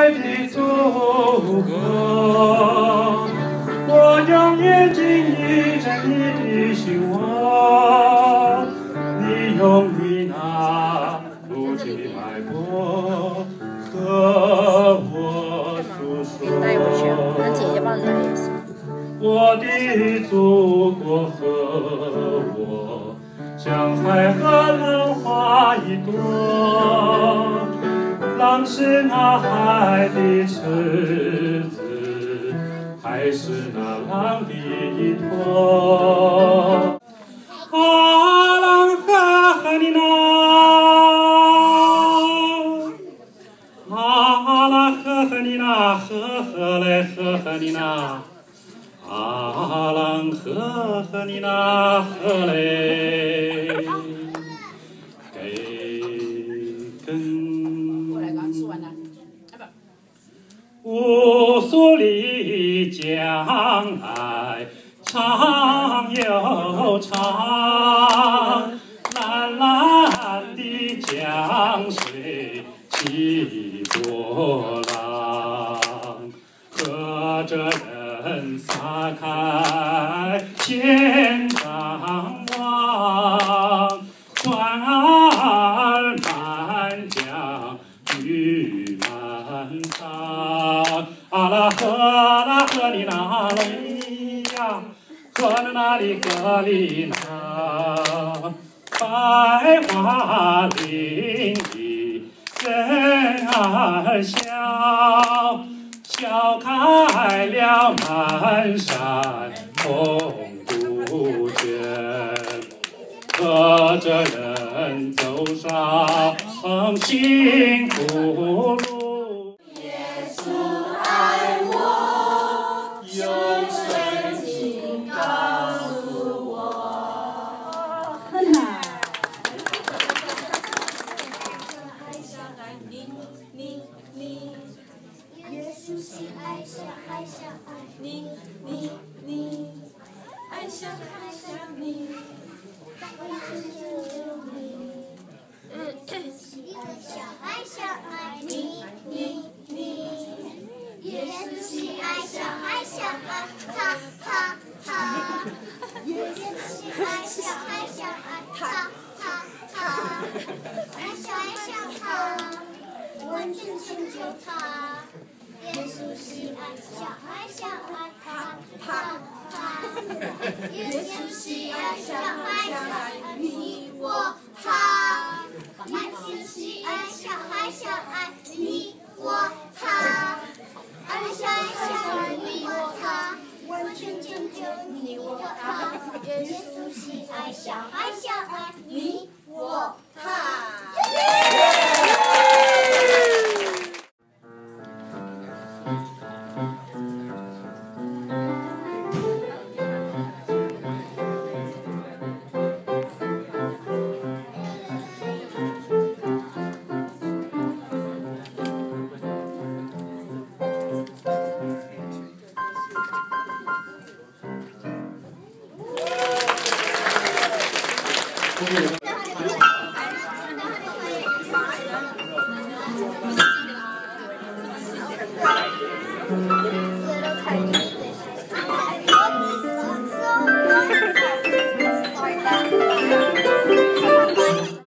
爱的祖国，我将眼睛依着你的希望，你用你那无尽的脉搏和我诉说。我的祖国和我，像海和浪是那海的池子，海是那浪的依托。啊，浪呵呵的那，啊，浪呵呵的那，呵呵嘞，呵呵的那。啊啷呵呵你那呵嘞，里江来长又长，蓝蓝的江水起波浪，和着人撒开江鱼满塘，啊啦呵啦呵里那嘞呀，呵啦那里格里那，百花林里人儿笑。笑开了满山红杜鹃，和着人走上幸福路。耶稣爱我，用深情告诉我。很好。爱小孩，你你你，耶稣是爱小孩，小孩你你你，我想要像他，我静清秀他，耶稣喜爱小孩小孩他。他。他，耶稣喜爱小孩小孩你我他，耶稣喜爱小孩小孩你我他，爱小孩小孩你我他。我全拯救你我他，耶稣喜爱小孩小孩你 you.